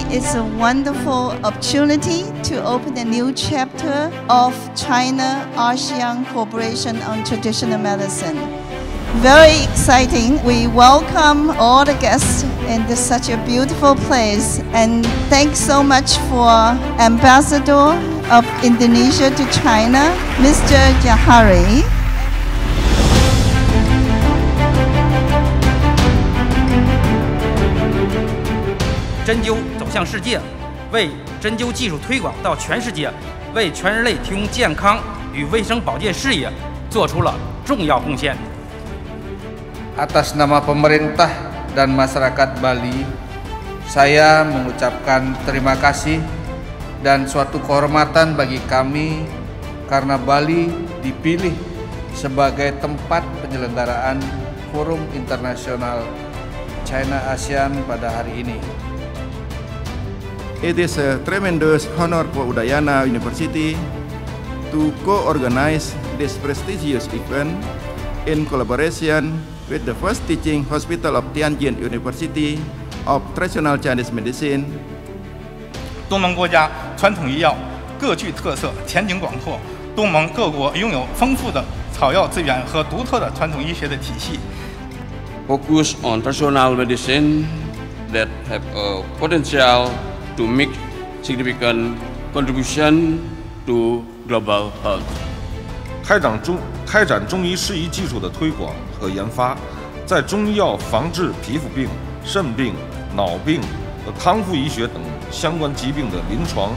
It's is a wonderful opportunity to open a new chapter of China ASEAN Cooperation on Traditional Medicine. Very exciting. We welcome all the guests in this, such a beautiful place. And thanks so much for Ambassador of Indonesia to China, Mr. Djauhari. Trân 向世界，为针灸技术推广到全世界，为全人类提供健康与卫生保健事业做出了重要贡献。Atas nama pemerintah dan masyarakat Bali, saya mengucapkan terima kasih dan suatu kehormatan bagi kami karena Bali dipilih sebagai tempat penyelenggaraan Forum Internasional China ASEAN pada hari ini. It is a tremendous honor for Udayana University to co-organize this prestigious event in collaboration with the first teaching hospital of Tianjin University of Traditional Chinese Medicine. 东盟国家传统医药各具特色，前景广阔。东盟各国拥有丰富的草药资源和独特的传统医学的体系。Focus on traditional medicine that have a potential to make significant contribution to global health. 开展中开展中医适宜技术的推广和研发，在中医药防治皮肤病、肾病、脑病和康复医学等相关疾病的临床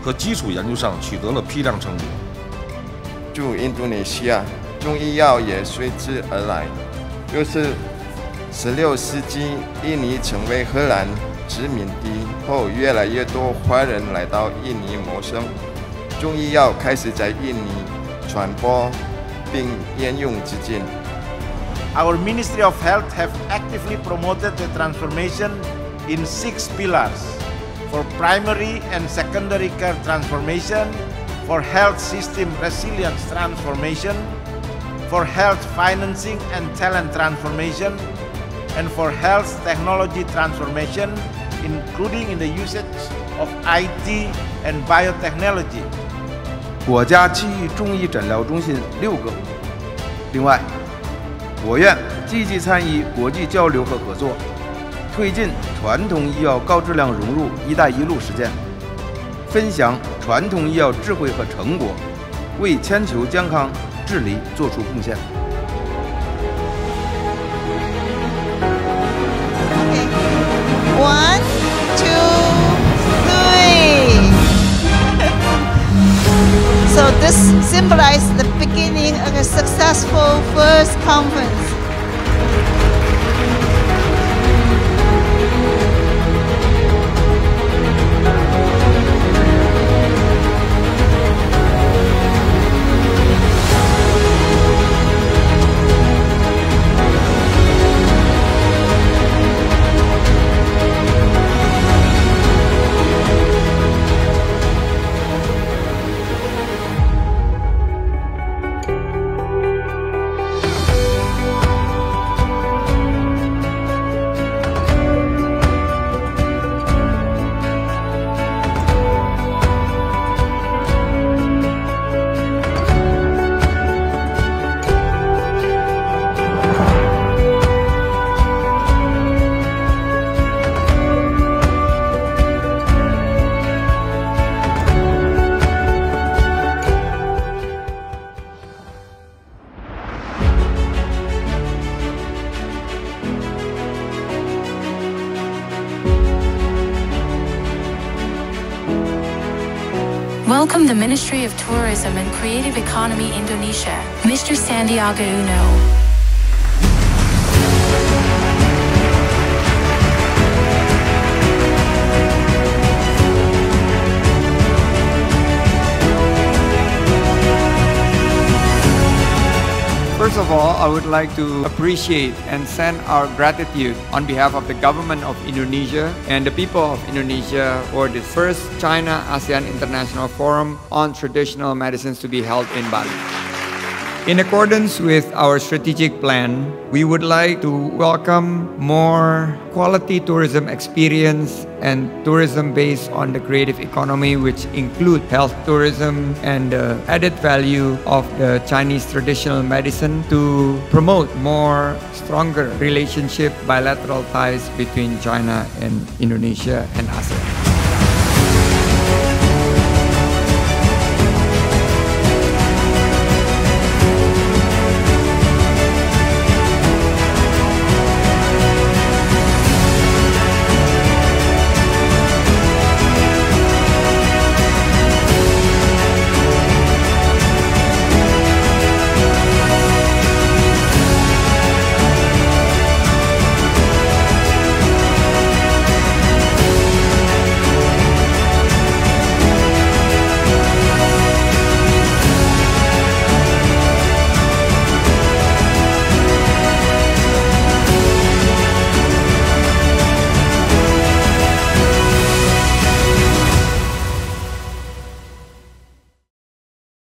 和基础研究上取得了批量成果。驻印度尼西亚，中医药也随之而来。又是十六世纪，印尼成为荷兰。殖民地后，越来越多华人来到印尼谋生，中医药开始在印尼传播并沿用至今。Our Ministry of Health have actively promoted the transformation in six pillars for primary and secondary care transformation, for health system resilience transformation, for health financing and talent transformation, and for health technology transformation including in the usage of IT and biotechnology. 国家区域中医诊疗中心六个。另外，我院积极参与国际交流和合作，推进传统医药高质量融入“一带一路”实践，分享传统医药智慧和成果，为全球健康治理作出贡献。Welcome the Ministry of Tourism and Creative Economy Indonesia, Mr. Sandiaga Uno. First of all, I would like to appreciate and send our gratitude on behalf of the government of Indonesia and the people of Indonesia for this first China ASEAN International Forum on Traditional Medicines to be held in Bali. In accordance with our strategic plan, we would like to welcome more quality tourism experience and tourism based on the creative economy, which include health tourism and the added value of the Chinese traditional medicine to promote more stronger relationship, bilateral ties between China and Indonesia and ASEAN.